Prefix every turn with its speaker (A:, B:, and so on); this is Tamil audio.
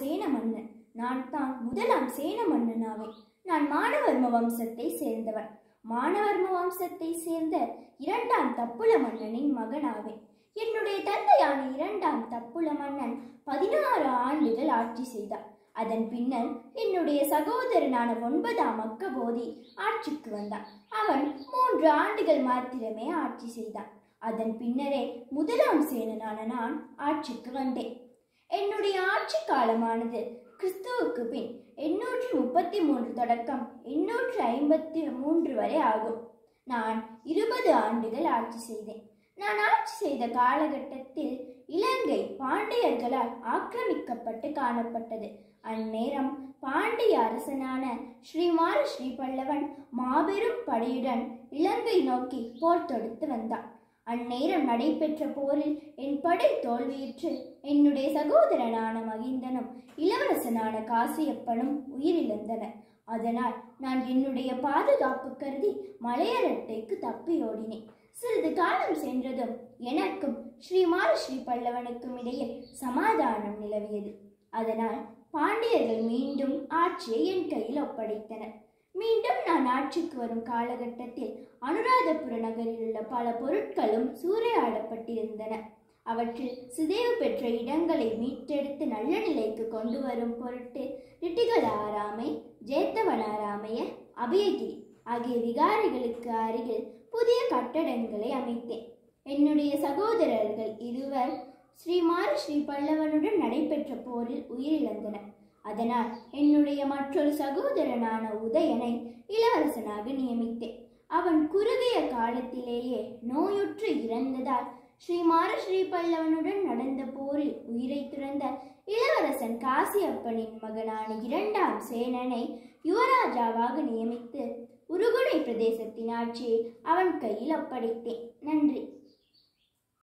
A: சேன மன்னன் நான் தான் முதலாம் சேன மன்னன் ஆவேன் நான் மானவர்ம வம்சத்தை சேர்ந்தவன். மானவர்ம வம்சத்தை சேர்ந்த இரண்டாம் தப்புல மன்னனின் மகனாவேன். என்னுடைய தந்தையான இரண்டாம் தப்புல மன்னன் பதினாறு ஆண்டுகள் ஆட்சி செய்தார். அதன் பின்னர் என்னுடைய சகோதரனான ஒன்பதாம் அக்கபோதி ஆட்சிக்கு வந்தான். அவன் மூன்று ஆண்டுகள் மாத்திரமே ஆட்சி செய்தான். அதன் பின்னரே முதலாம் சேனனான நான் ஆட்சிக்கு வந்தேன். என்னுடைய ஆட்சி காலமானது. கிறிஸ்துவுக்கு பின் எண்ணூற்றி முப்பத்தி மூன்று தொடக்கம் எண்ணூற்று ஐம்பத்தி மூன்று வரை ஆகும். நான் இருபது ஆண்டுகள் ஆட்சி செய்தேன். நான் ஆட்சி செய்த காலகட்டத்தில் இலங்கை பாண்டியர்களால் ஆக்கிரமிக்கப்பட்டு காணப்பட்டது. அந்நேரம் பாண்டிய அரசனான ஸ்ரீமார ஸ்ரீ பல்லவன் மாபெரும் படையுடன் இலங்கை நோக்கி போர் தொடுத்து வந்தான். அந்நேரம் நடைபெற்ற போரில் என் படை தோல்வியுற்று என்னுடைய சகோதரனான மகிந்தனும் இளவரசனான காசியப்பனும் உயிரிழந்தனர் அதனால் நான் என்னுடைய பாதுகாப்பு கருதி மலையரட்டைக்கு தப்பியோடினேன். சிறிது காலம் சென்றதும் எனக்கும் ஸ்ரீமார ஸ்ரீ பல்லவனுக்கும் இடையே சமாதானம் நிலவியது. அதனால் பாண்டியர்கள் மீண்டும் ஆட்சியை என் கையில் ஒப்படைத்தனர். மீண்டும் நான் ஆட்சிக்கு வரும் காலகட்டத்தில் அனுராதபுர நகரில் உள்ள பல பொருட்களும் சூறையாடப்பட்டிருந்தன. அவற்றில் சிதைவு பெற்ற இடங்களை மீட்டெடுத்து நல்ல நிலைக்கு கொண்டு வரும் பொருட்டு ரிட்டிகளாராமை ஜேத்தவனாராமைய அபயகிரி ஆகிய விகாரிகளுக்கு அருகில் புதிய கட்டடங்களை அமைத்தேன். என்னுடைய சகோதரர்கள் இருவர் ஸ்ரீமார் ஸ்ரீ பல்லவனுடன் நடைபெற்ற போரில் உயிரிழந்தனர். அதனால் என்னுடைய மற்றொரு சகோதரனான உதயனை இளவரசனாக நியமித்தேன். அவன் குறுகிய காலத்திலேயே நோயுற்று இறந்ததால் ஸ்ரீமார ஸ்ரீ பல்லவனுடன் நடந்த போரில் உயிரை துறந்த இளவரசன் காசியப்பனின் மகனான இரண்டாம் சேனனை யுவராஜாவாக நியமித்து உருகுடை பிரதேசத்தின் ஆட்சியை அவன் கையில் ஒப்படைத்தேன். நன்றி.